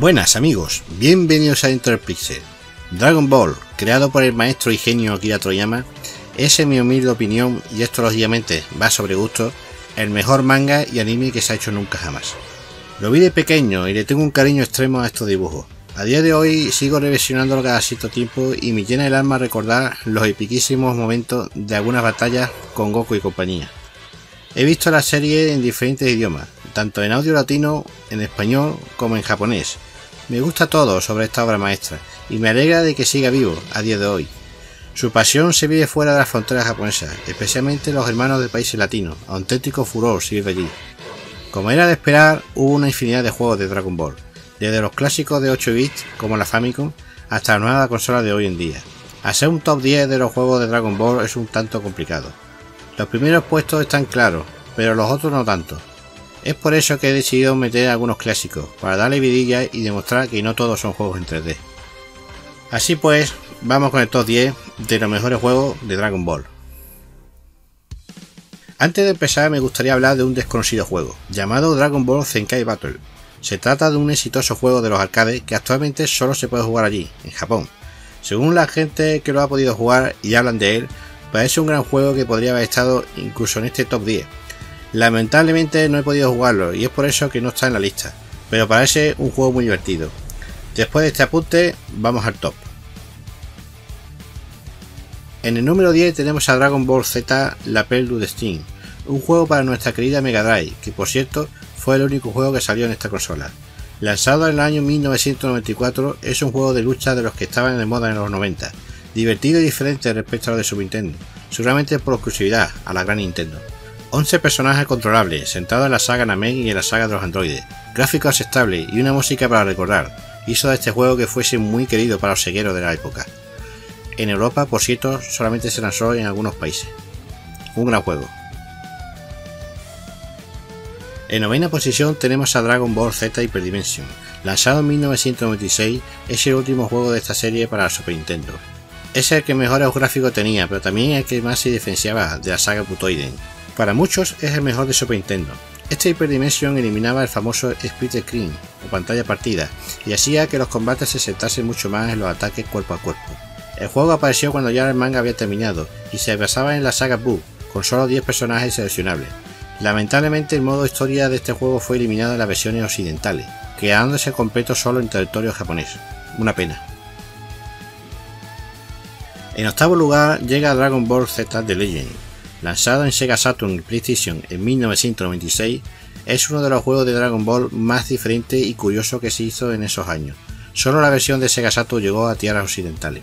Buenas amigos, bienvenidos a Interpixel. Dragon Ball, creado por el maestro y genio Akira Toriyama, es en mi humilde opinión, y esto lógicamente va sobre gusto, el mejor manga y anime que se ha hecho nunca jamás. Lo vi de pequeño y le tengo un cariño extremo a estos dibujos. A día de hoy sigo revisionándolo cada cierto tiempo y me llena el alma recordar los epiquísimos momentos de algunas batallas con Goku y compañía. He visto la serie en diferentes idiomas, tanto en audio latino, en español como en japonés. Me gusta todo sobre esta obra maestra y me alegra de que siga vivo a día de hoy. Su pasión se vive fuera de las fronteras japonesas, especialmente los hermanos de países latinos, auténtico furor se vive allí. Como era de esperar, hubo una infinidad de juegos de Dragon Ball, desde los clásicos de 8 bits como la Famicom hasta la nueva consola de hoy en día. Hacer un top 10 de los juegos de Dragon Ball es un tanto complicado. Los primeros puestos están claros, pero los otros no tanto. Es por eso que he decidido meter algunos clásicos, para darle vidilla y demostrar que no todos son juegos en 3D. Así pues, vamos con el top 10 de los mejores juegos de Dragon Ball. Antes de empezar me gustaría hablar de un desconocido juego, llamado Dragon Ball Zenkai Battle. Se trata de un exitoso juego de los arcades que actualmente solo se puede jugar allí, en Japón. Según la gente que lo ha podido jugar y hablan de él, parece un gran juego que podría haber estado incluso en este top 10. Lamentablemente no he podido jugarlo y es por eso que no está en la lista, pero parece un juego muy divertido. Después de este apunte, vamos al top. En el número 10 tenemos a Dragon Ball Z La Perle du Destin, un juego para nuestra querida Mega Drive, que por cierto fue el único juego que salió en esta consola. Lanzado en el año 1994, es un juego de lucha de los que estaban de moda en los 90, divertido y diferente respecto a lo de Super Nintendo, seguramente por exclusividad a la gran Nintendo. 11 personajes controlables, sentados en la saga Namek y en la saga de los androides, gráficos estables y una música para recordar, hizo de este juego que fuese muy querido para los segueros de la época. En Europa, por cierto, solamente se lanzó en algunos países. Un gran juego. En novena posición tenemos a Dragon Ball Z Hyper Dimension. Lanzado en 1996, es el último juego de esta serie para la Super Nintendo. Es el que mejores gráficos tenía, pero también el que más se diferenciaba de la saga Putoiden. Para muchos es el mejor de Super Nintendo. Este Hyper Dimension eliminaba el famoso split screen o pantalla partida y hacía que los combates se sentasen mucho más en los ataques cuerpo a cuerpo. El juego apareció cuando ya el manga había terminado y se basaba en la saga Boo, con solo 10 personajes seleccionables. Lamentablemente el modo historia de este juego fue eliminado en las versiones occidentales, quedándose completo solo en territorio japonés. Una pena. En octavo lugar llega Dragon Ball Z The Legend. Lanzado en Sega Saturn y PlayStation en 1996, es uno de los juegos de Dragon Ball más diferente y curioso que se hizo en esos años. Solo la versión de Sega Saturn llegó a tierras occidentales.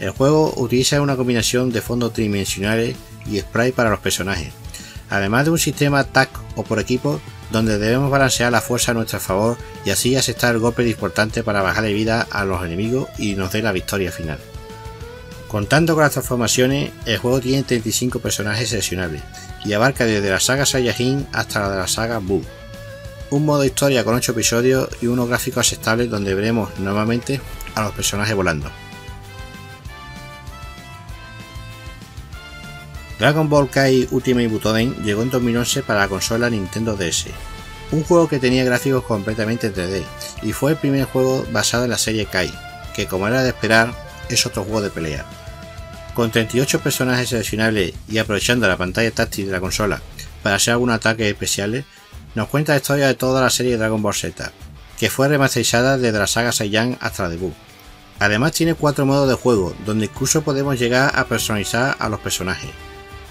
El juego utiliza una combinación de fondos tridimensionales y spray para los personajes, además de un sistema TAC o por equipo donde debemos balancear la fuerza a nuestro favor y así aceptar el golpe importante para bajarle vida a los enemigos y nos dé la victoria final. Contando con las transformaciones, el juego tiene 35 personajes seleccionables y abarca desde la saga Saiyajin hasta la de la saga Buu. Un modo historia con 8 episodios y unos gráficos aceptables donde veremos normalmente a los personajes volando. Dragon Ball Kai Ultimate Butoden llegó en 2011 para la consola Nintendo DS, un juego que tenía gráficos completamente 3D y fue el primer juego basado en la serie Kai, que como era de esperar es otro juego de pelea. Con 38 personajes seleccionables y aprovechando la pantalla táctil de la consola para hacer algunos ataques especiales, nos cuenta la historia de toda la serie Dragon Ball Z, que fue remasterizada desde la saga Saiyan hasta la debut. Además tiene cuatro modos de juego, donde incluso podemos llegar a personalizar a los personajes.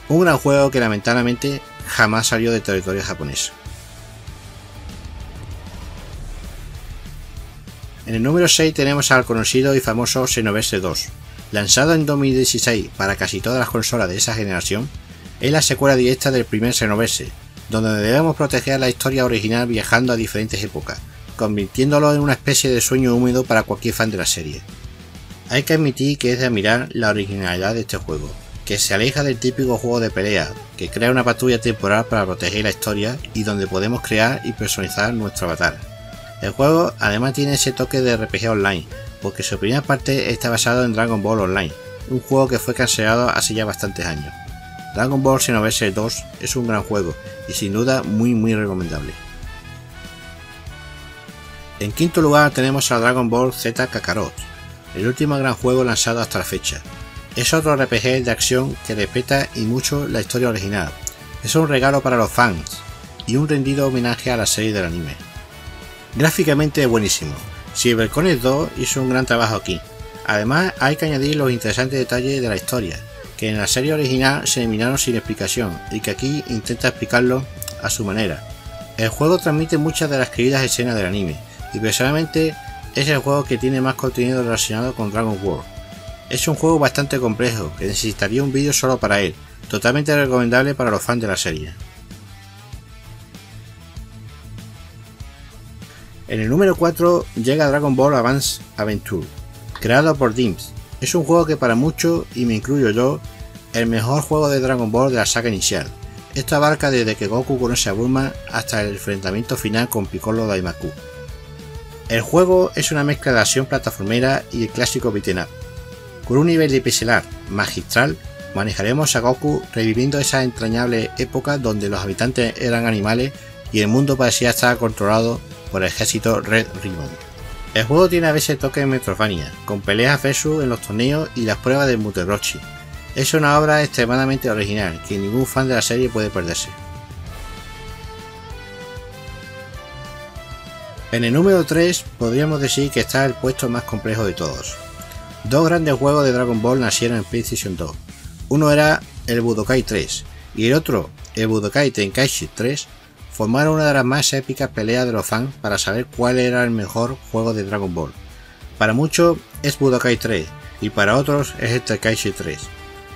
Un gran juego que lamentablemente jamás salió de territorio japonés. En el número 6 tenemos al conocido y famoso Xenoverse 2. Lanzado en 2016 para casi todas las consolas de esa generación, es la secuela directa del primer Xenoverse, donde debemos proteger la historia original viajando a diferentes épocas, convirtiéndolo en una especie de sueño húmedo para cualquier fan de la serie. Hay que admitir que es de admirar la originalidad de este juego, que se aleja del típico juego de pelea, que crea una patrulla temporal para proteger la historia y donde podemos crear y personalizar nuestro avatar. El juego además tiene ese toque de RPG online, porque su primera parte está basado en Dragon Ball Online, un juego que fue cancelado hace ya bastantes años. Dragon Ball Xenoverse 2 es un gran juego y sin duda muy muy recomendable. En quinto lugar tenemos a Dragon Ball Z Kakarot, el último gran juego lanzado hasta la fecha. Es otro RPG de acción que respeta y mucho la historia original. Es un regalo para los fans y un rendido homenaje a la serie del anime. Gráficamente es buenísimo. CyberConnect 2 hizo un gran trabajo aquí. Además hay que añadir los interesantes detalles de la historia, que en la serie original se eliminaron sin explicación y que aquí intenta explicarlo a su manera. El juego transmite muchas de las queridas escenas del anime y personalmente es el juego que tiene más contenido relacionado con Dragon Ball. Es un juego bastante complejo que necesitaría un vídeo solo para él, totalmente recomendable para los fans de la serie. En el número 4 llega Dragon Ball Advance Adventure, creado por Dimps. Es un juego que para muchos, y me incluyo yo, el mejor juego de Dragon Ball de la saga inicial. Esto abarca desde que Goku conoce a Bulma hasta el enfrentamiento final con Piccolo Daimaku. El juego es una mezcla de acción plataformera y el clásico beat'em up. Con un nivel de pixel magistral, manejaremos a Goku reviviendo esa entrañable época donde los habitantes eran animales y el mundo parecía estar controlado por el ejército Red Ribbon. El juego tiene a veces toques de Metroidvania, con peleas versus en los torneos y las pruebas de Muterochi. Es una obra extremadamente original que ningún fan de la serie puede perderse. En el número 3 podríamos decir que está el puesto más complejo de todos. Dos grandes juegos de Dragon Ball nacieron en PlayStation 2. Uno era el Budokai 3 y el otro, el Budokai Tenkaichi 3, formaron una de las más épicas peleas de los fans para saber cuál era el mejor juego de Dragon Ball. Para muchos es Budokai 3 y para otros es el Tenkaichi 3.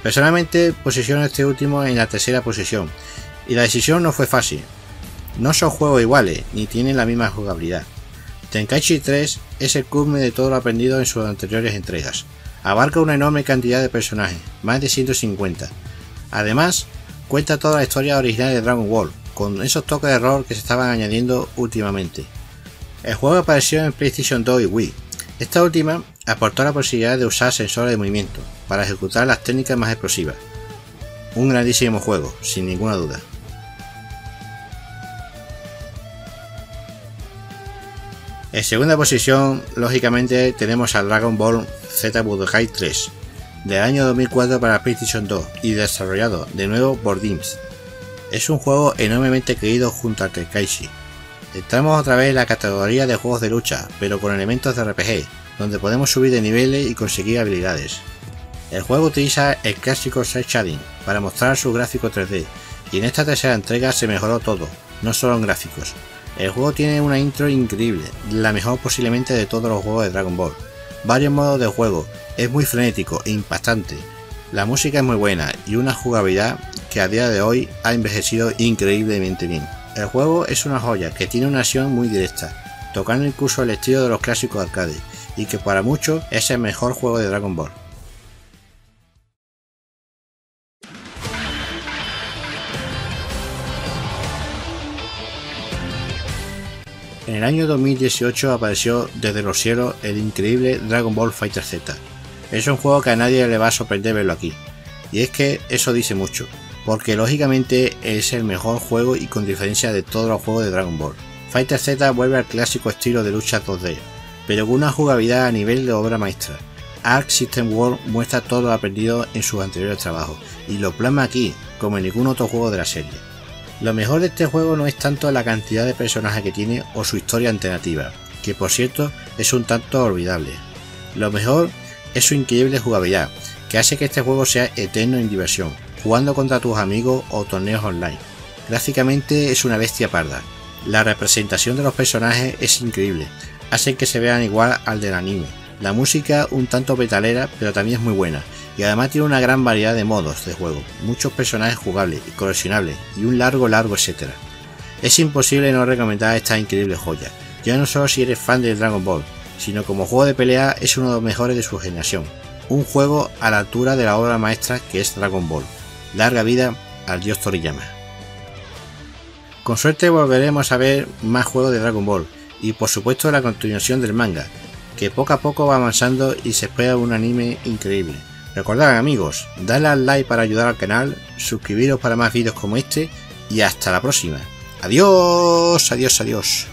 Personalmente posiciono este último en la tercera posición y la decisión no fue fácil, no son juegos iguales, ni tienen la misma jugabilidad. Tenkaichi 3 es el culmen de todo lo aprendido en sus anteriores entregas. Abarca una enorme cantidad de personajes, más de 150. Además, cuenta toda la historia original de Dragon Ball, con esos toques de error que se estaban añadiendo últimamente. El juego apareció en PlayStation 2 y Wii. Esta última aportó la posibilidad de usar sensores de movimiento para ejecutar las técnicas más explosivas. Un grandísimo juego, sin ninguna duda. En segunda posición, lógicamente, tenemos al Dragon Ball Z Budokai 3, del año 2004 para PlayStation 2 y desarrollado de nuevo por Dimps. Es un juego enormemente querido junto al Tenkaichi. Estamos otra vez en la categoría de juegos de lucha, pero con elementos de RPG, donde podemos subir de niveles y conseguir habilidades. El juego utiliza el clásico Side Shading para mostrar su gráfico 3D, y en esta tercera entrega se mejoró todo, no solo en gráficos, el juego tiene una intro increíble, la mejor posiblemente de todos los juegos de Dragon Ball. Varios modos de juego, es muy frenético e impactante. La música es muy buena y una jugabilidad que a día de hoy ha envejecido increíblemente bien. El juego es una joya que tiene una acción muy directa, tocando incluso el estilo de los clásicos arcade, y que para muchos es el mejor juego de Dragon Ball. En el año 2018 apareció desde los cielos el increíble Dragon Ball Fighter Z. Es un juego que a nadie le va a sorprender verlo aquí. Y es que eso dice mucho, porque lógicamente es el mejor juego y con diferencia de todos los juegos de Dragon Ball. Fighter Z vuelve al clásico estilo de lucha 2D, pero con una jugabilidad a nivel de obra maestra. Arc System World muestra todo lo aprendido en sus anteriores trabajos y lo plasma aquí, como en ningún otro juego de la serie. Lo mejor de este juego no es tanto la cantidad de personajes que tiene o su historia alternativa, que por cierto es un tanto olvidable. Lo mejor es su increíble jugabilidad, que hace que este juego sea eterno en diversión, jugando contra tus amigos o torneos online. Gráficamente es una bestia parda. La representación de los personajes es increíble, hace que se vean igual al del anime. La música un tanto petalera, pero también es muy buena, y además tiene una gran variedad de modos de juego, muchos personajes jugables y coleccionables y un largo largo etcétera. Es imposible no recomendar esta increíble joya, ya no solo si eres fan de Dragon Ball, sino como juego de pelea es uno de los mejores de su generación, un juego a la altura de la obra maestra que es Dragon Ball. Larga vida al dios Toriyama. Con suerte volveremos a ver más juegos de Dragon Ball y por supuesto la continuación del manga, que poco a poco va avanzando y se espera un anime increíble. Recordad amigos, dale al like para ayudar al canal, suscribiros para más vídeos como este y hasta la próxima. Adiós, adiós, adiós.